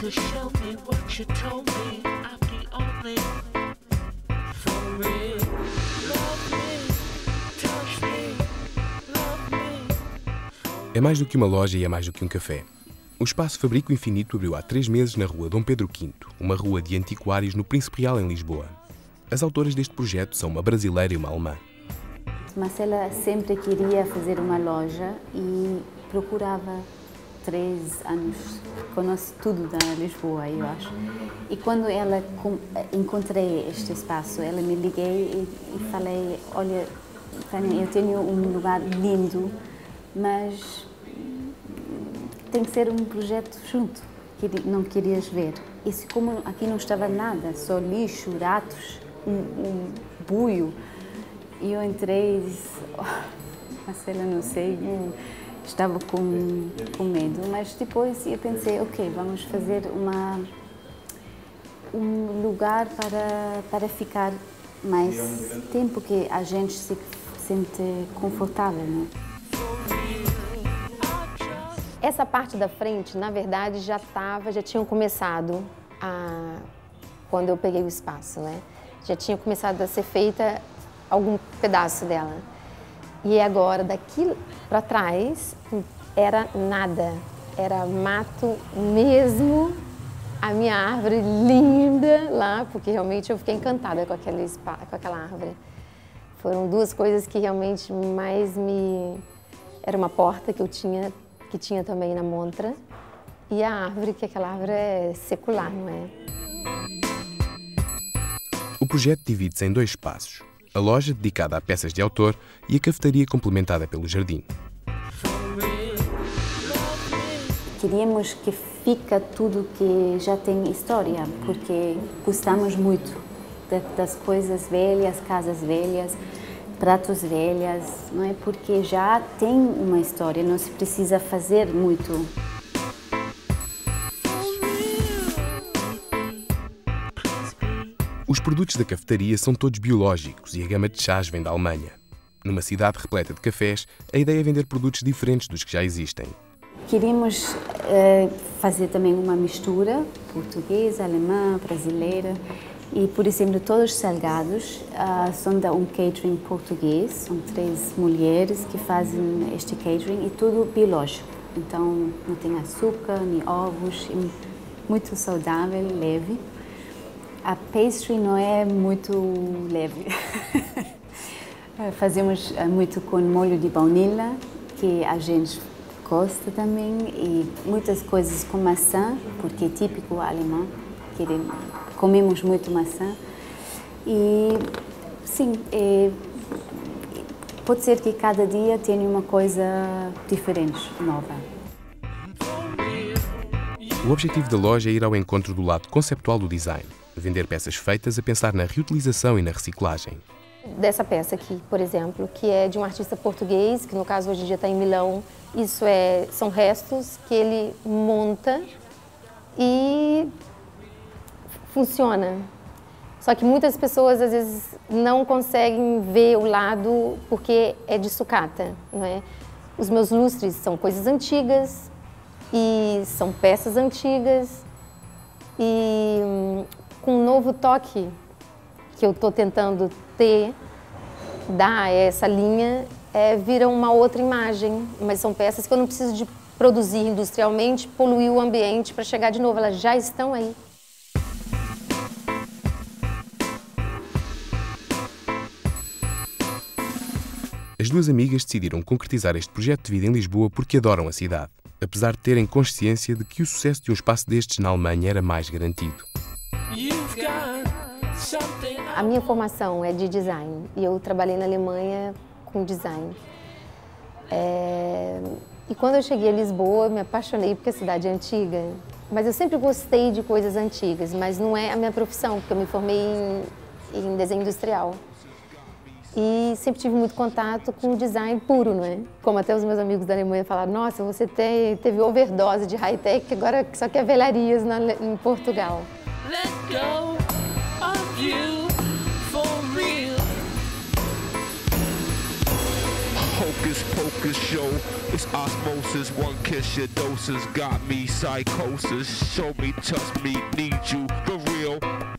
to show me what you told me. I'm the only for real. Love me, touch me, love me. É mais do que uma loja e é mais do que um café. O espaço Fabrico Infinito abriu há três meses na rua Dom Pedro V, uma rua de antiquários no Príncipe Real, em Lisboa. As autoras deste projeto são uma brasileira e uma alemã. Marcela sempre queria fazer uma loja e procurava três anos, conhece tudo da Lisboa, eu acho. E quando ela encontrei este espaço, ela me liguei e, e falei, olha, Tânia, eu tenho um lugar lindo, mas tem que ser um projeto junto, que não querias ver. E se como aqui não estava nada, só lixo, ratos, um, um buio, e eu entrei e disse, oh, Marcela, não sei, eu estava com, com medo, mas depois eu pensei, ok, vamos fazer uma, um lugar para, para ficar mais tempo que a gente se sente confortável, né? Essa parte da frente, na verdade, já estava, já tinham começado a, quando eu peguei o espaço, né? Já tinha começado a ser feita algum pedaço dela. E agora, daqui para trás, era nada. Era mato mesmo. A minha árvore linda lá, porque realmente eu fiquei encantada com, aquele, com aquela árvore. Foram duas coisas que realmente mais me... Era uma porta que eu tinha que tinha também na montra, e a árvore, que aquela árvore é secular, não é? O projeto divide-se em dois espaços: a loja dedicada a peças de autor e a cafetaria complementada pelo jardim. Queríamos que fica tudo que já tem história, porque gostamos muito das coisas velhas, casas velhas, pratos velhas, não é? Porque já tem uma história, não se precisa fazer muito. Os produtos da cafetaria são todos biológicos e a gama de chás vem da Alemanha. Numa cidade repleta de cafés, a ideia é vender produtos diferentes dos que já existem. Queríamos uh, fazer também uma mistura portuguesa, alemã, brasileira e, por exemplo, todos os salgados uh, são de um catering português, são três mulheres que fazem este catering e tudo biológico. Então, não tem açúcar, nem ovos, muito saudável, leve. A pastry não é muito leve. Fazemos ah, muito com molho de baunilha, que a gente gosta também, e muitas coisas com maçã, porque é típico alemão, queremos comemos muito maçã e sim, é, pode ser que cada dia tenha uma coisa diferente, nova. O objetivo da loja é ir ao encontro do lado conceptual do design, vender peças feitas a pensar na reutilização e na reciclagem. Dessa peça aqui, por exemplo, que é de um artista português, que no caso hoje em dia está em Milão, isso é, são restos que ele monta e funciona. Só que muitas pessoas às vezes não conseguem ver o lado porque é de sucata, não é? Os meus lustres são coisas antigas e são peças antigas. E hum, com um novo toque que eu estou tentando ter, dar essa linha, é, vira uma outra imagem, mas são peças que eu não preciso de produzir industrialmente, poluir o ambiente para chegar de novo, elas já estão aí. As duas amigas decidiram concretizar este projeto de vida em Lisboa porque adoram a cidade, apesar de terem consciência de que o sucesso de um espaço destes na Alemanha era mais garantido. A minha formação é de design e eu trabalhei na Alemanha com design. É... E quando eu cheguei a Lisboa, me apaixonei porque a cidade é antiga. Mas eu sempre gostei de coisas antigas, mas não é a minha profissão, porque eu me formei em, em desenho industrial e sempre tive muito contato com o design puro, não é? Como até os meus amigos da Alemanha falaram, nossa, você tem, teve overdose de high-tech, agora só quer velharias na, em Portugal. hocus pocus show. It's osmosis, one kiss your doses got me psychosis. Show me, trust me, need you, the real.